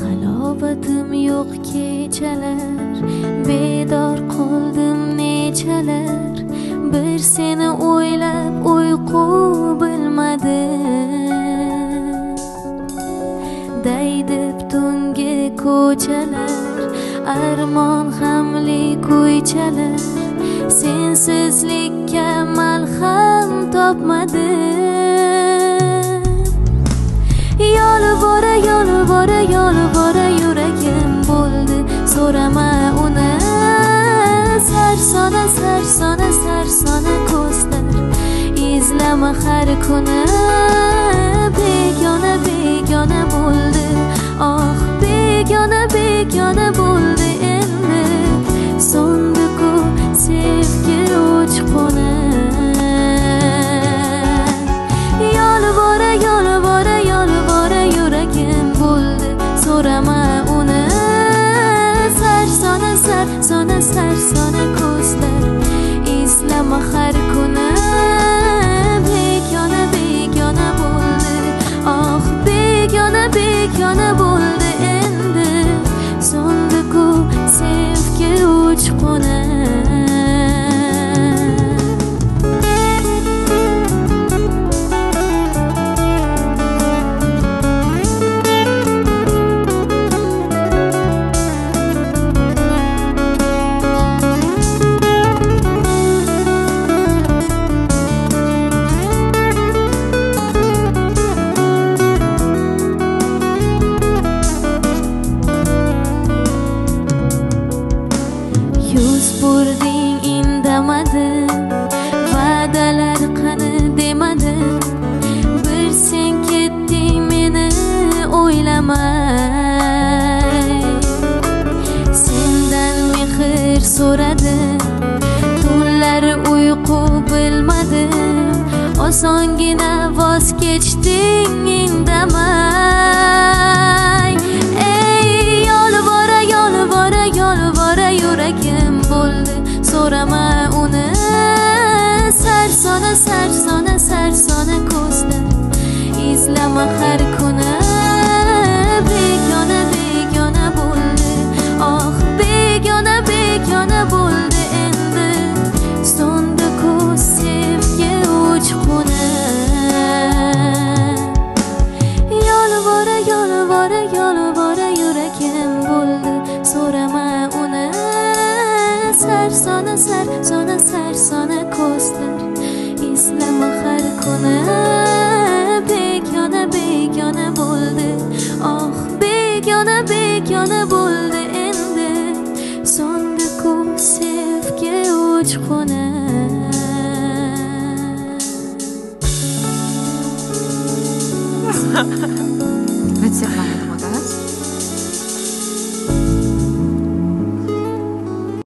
halovatim yo'q kechalar bedor qoldim nechalar. Bir seni o'ylab uyqu bilmadim. Daydib tungi ko'chalar armon hamli ko'ychalar sensizlikka malham topmadim. Yolvora yolvora yuragim bo'ldi. So'rama uni. Sarsona sarsona sarsona ko'zlar izlama har kuni. Begona begona sarsona sarsona ko'zlar izlama har kuni mehr so'radim. Tunlar uyqu bilmadim. Osongina voz kechding sarsona sarsona sarsona ko'zlar izlama har kuni begona begona bo'ldi oh begona begona bo'ldi endi. So'ndi-ku sevgi uchquni өте қымбат